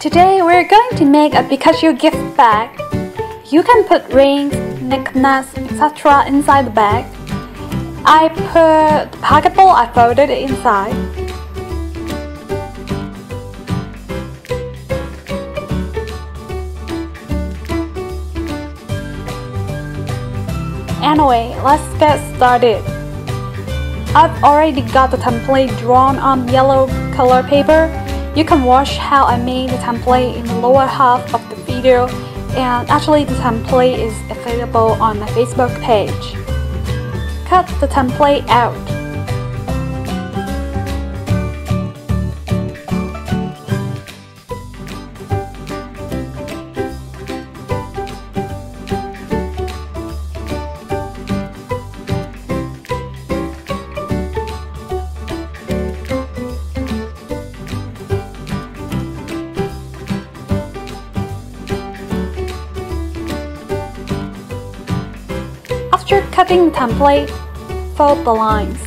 Today we're going to make a Pikachu gift bag. You can put rings, knickknacks, etc. inside the bag. I put the Pokeball, I folded it inside. Anyway, let's get started. I've already got the template drawn on yellow color paper. You can watch how I made the template in the lower half of the video and actually the template is available on my Facebook page. Cut the template out. Cutting template, fold the lines.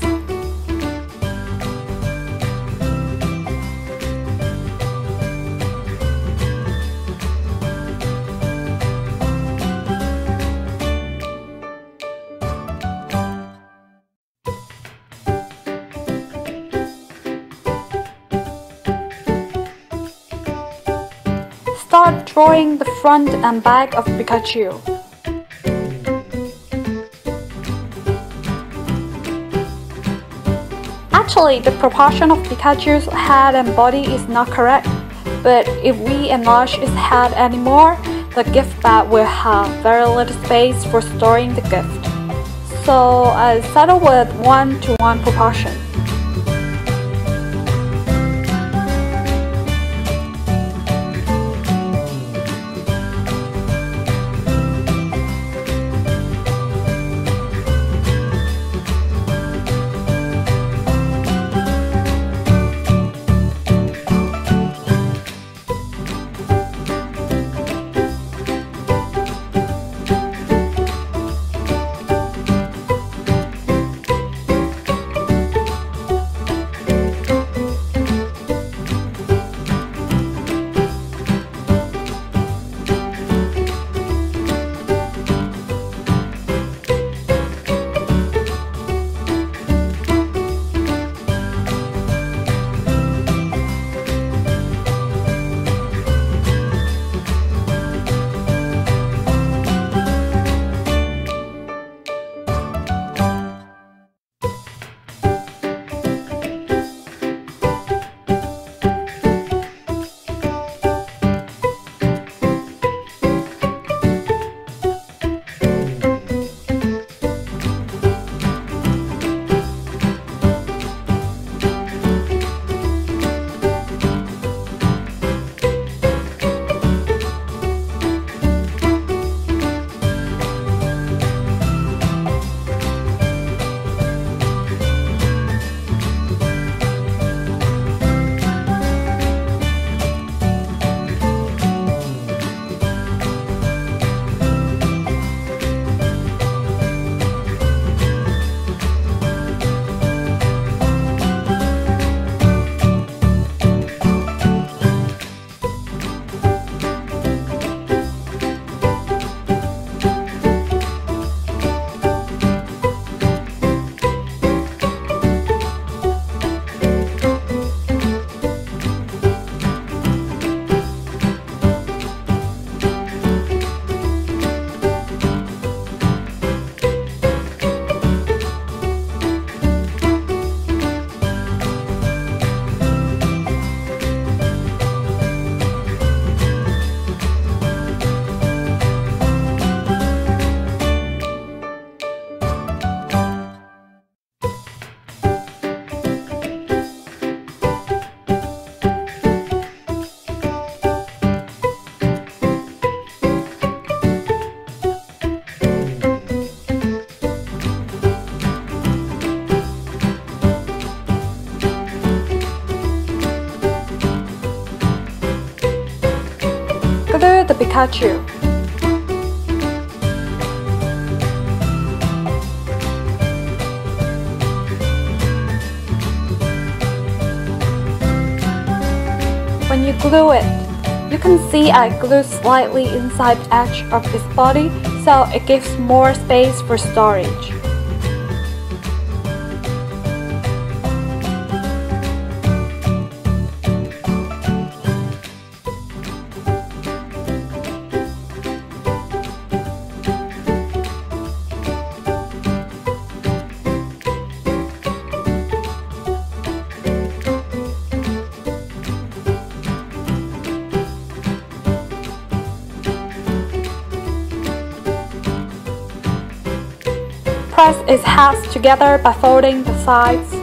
Start drawing the front and back of Pikachu. Actually, the proportion of Pikachu's head and body is not correct, but if we enlarge its head anymore, the gift bag will have very little space for storing the gift. So I settle with 1 to 1 proportion. Pikachu. When you glue it, You can see I glued slightly inside edge of this body so it gives more space for storage. Press its halves together by folding the sides.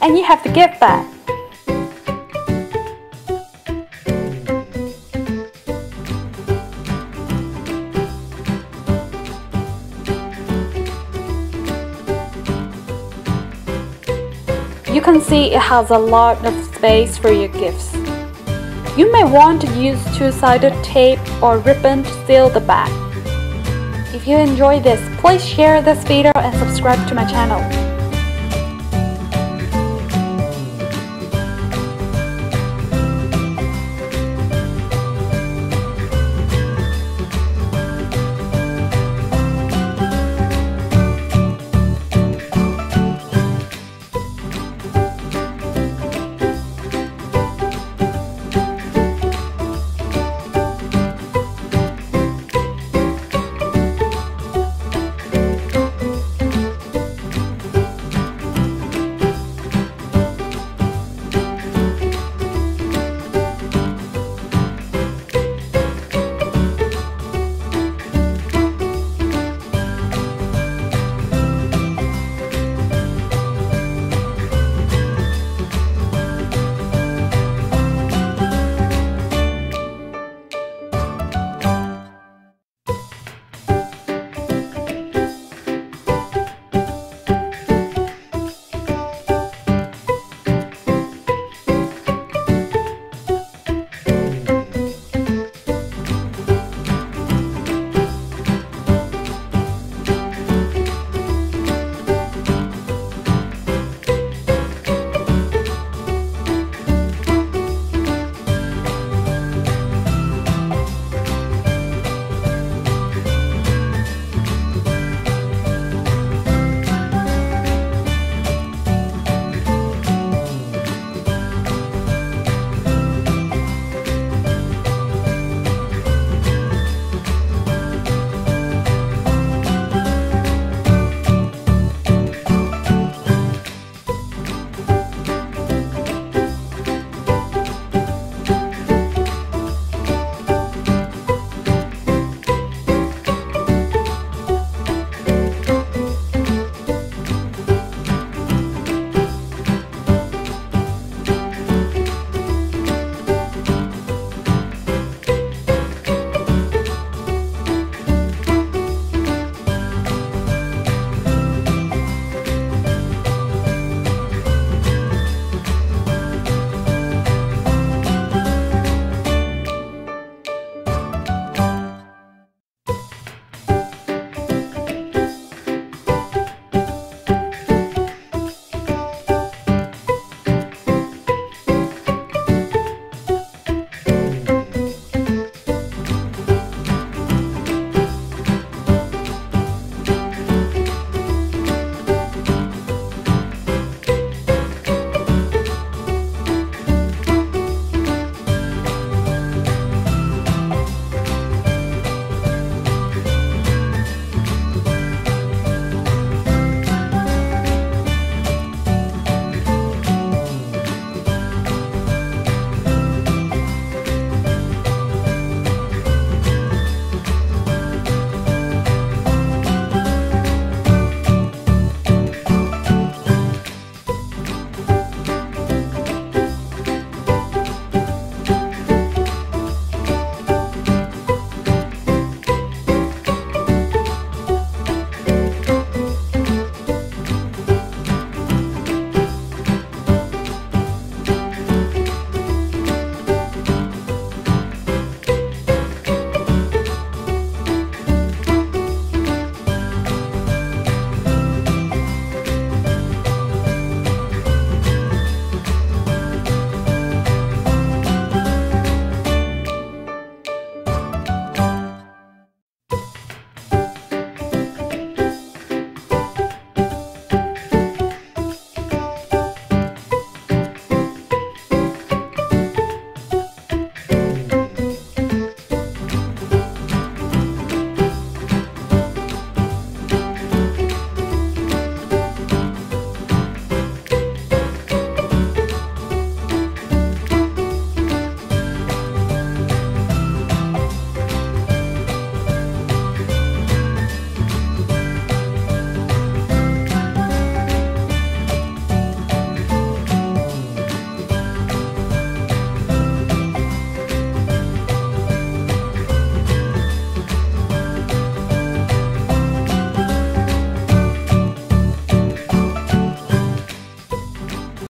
And you have to give that. Can see it has a lot of space for your gifts. You may want to use two-sided tape or ribbon to seal the bag. If you enjoyed this, please share this video and subscribe to my channel.